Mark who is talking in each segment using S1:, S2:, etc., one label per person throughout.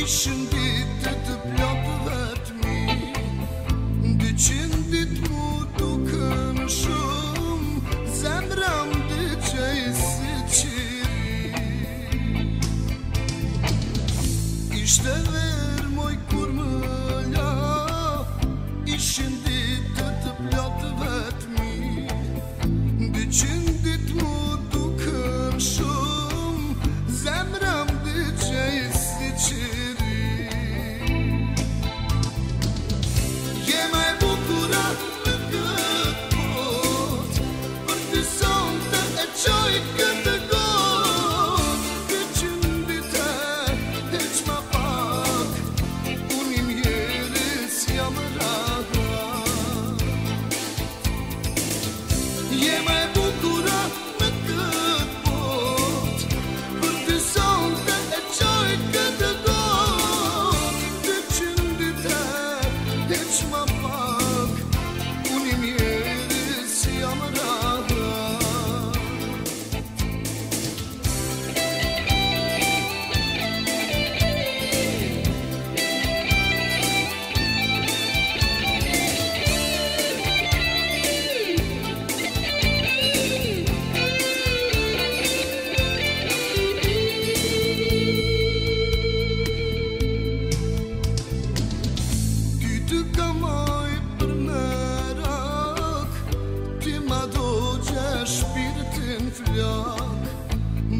S1: you should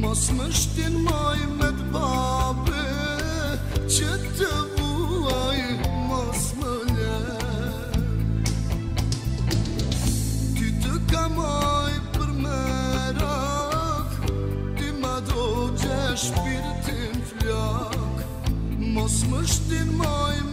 S1: Mos më shtin maj me të babe Që të buaj mos më le Ty të kamaj për merak Ty ma do gjesh pirtin flak Mos më shtin maj me të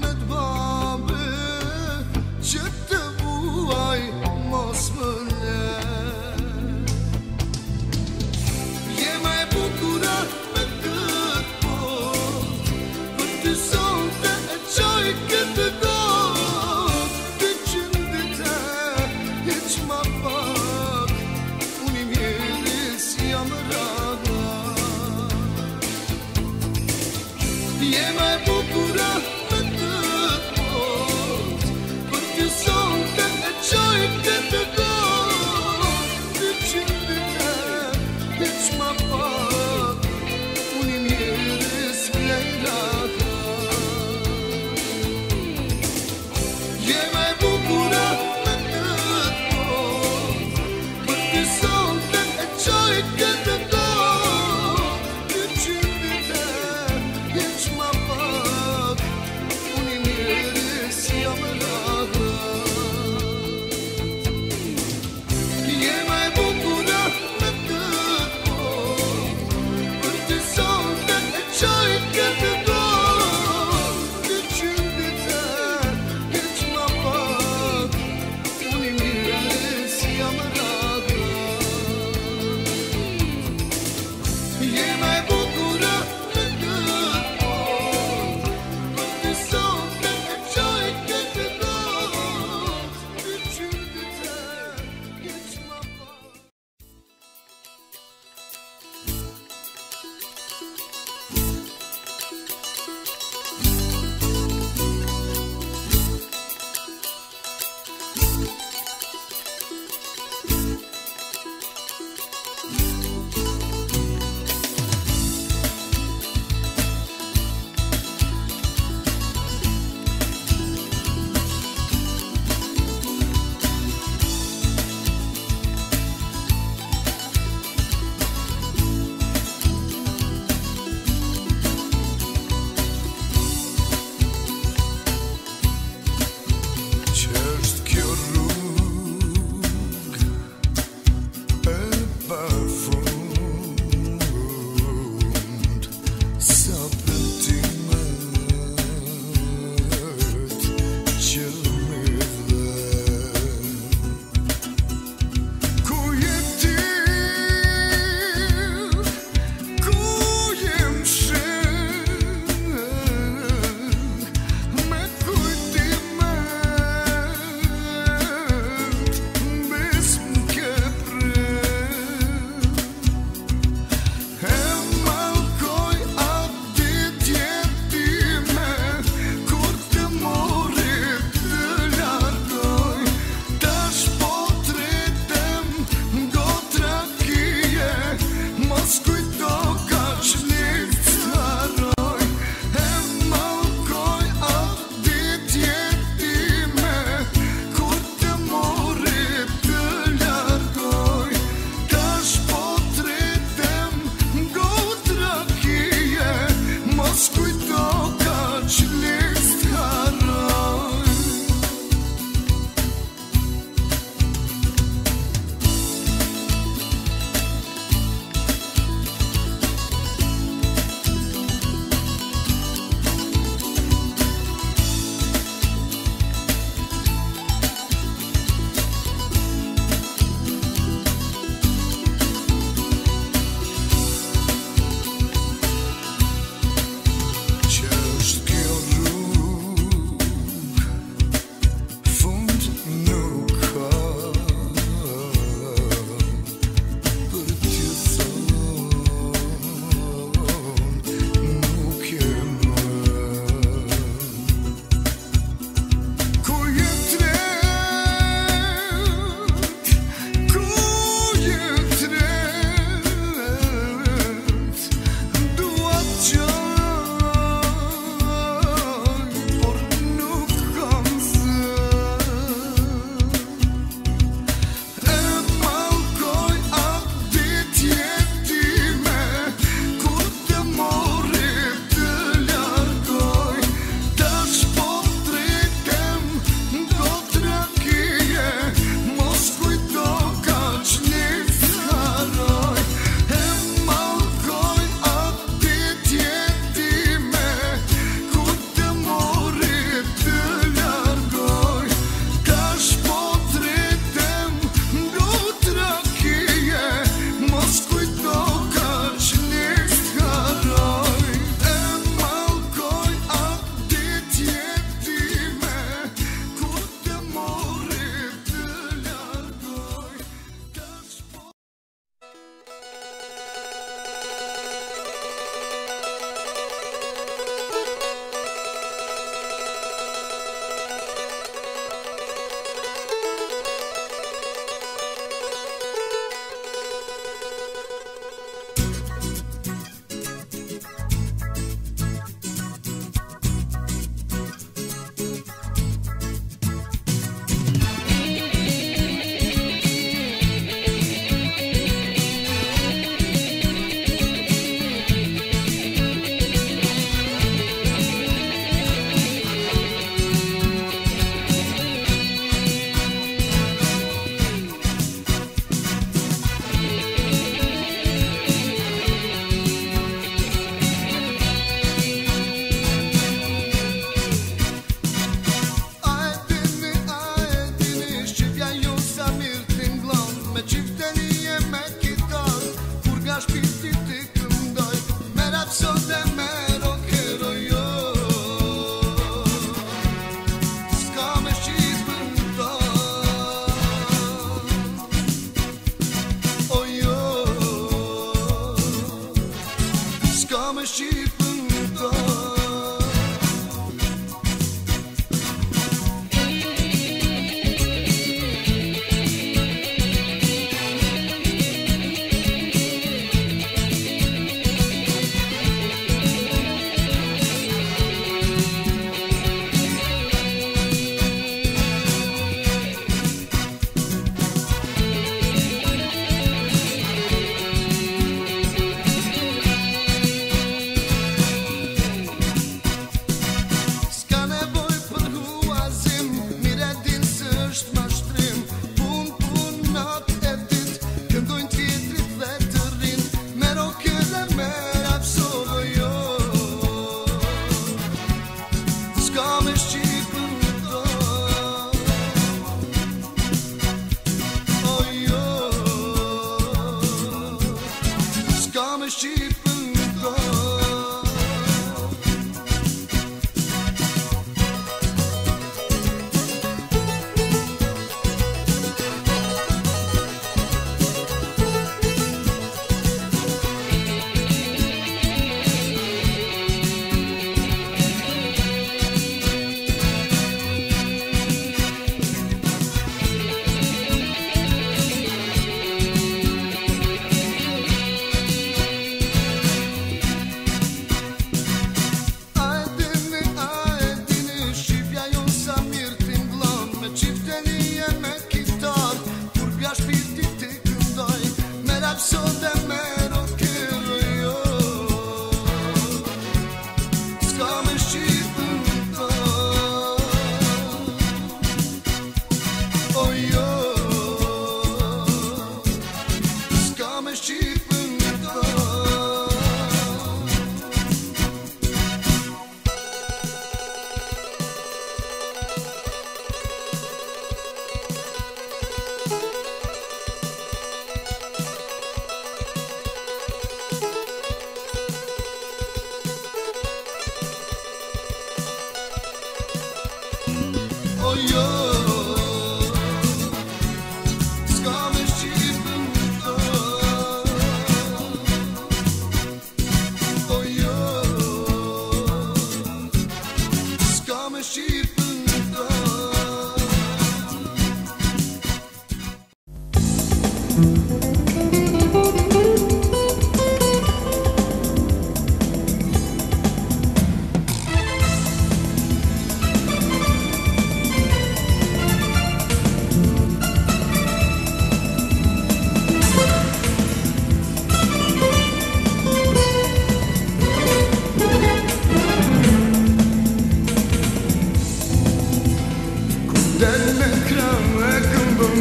S1: Me kitar Kur nga shpiti ti këndoj Me rap sotem yo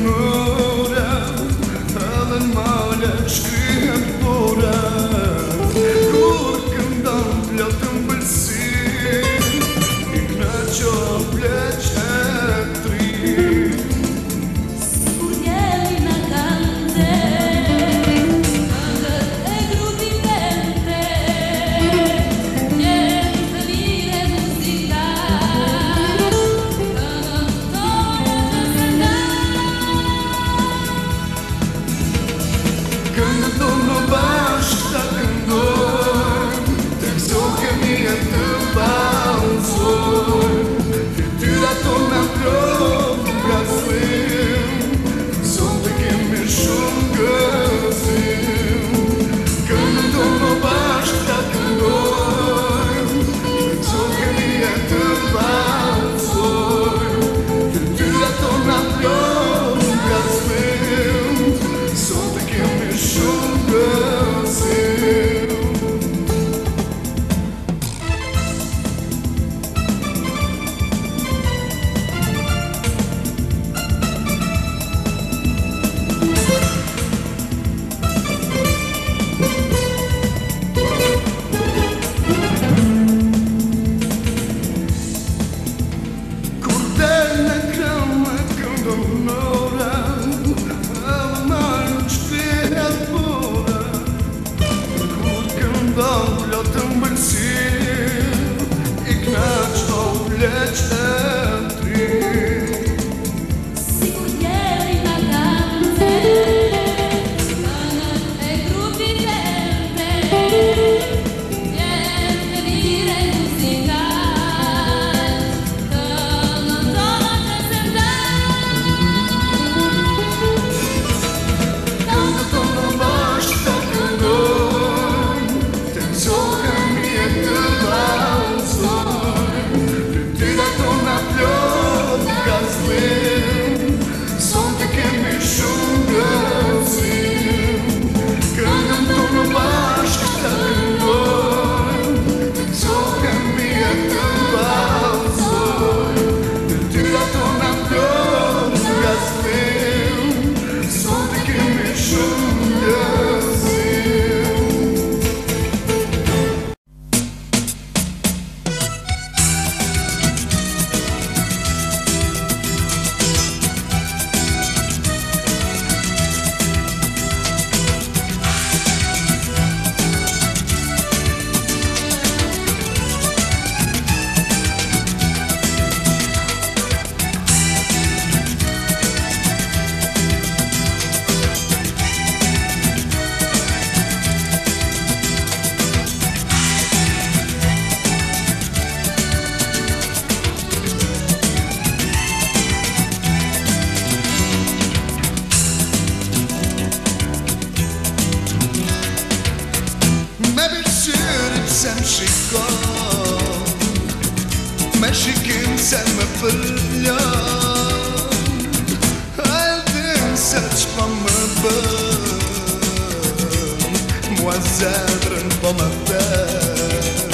S1: mora, edhe më lëshkri Ka u lëtëm më në si I kërë që u leqët Mexico Mexican summer pavilion I didn't search for my burn Was adren for my bed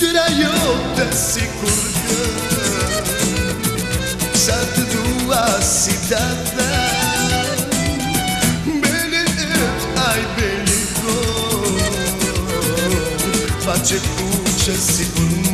S1: Did I hope that she could cidade Je bu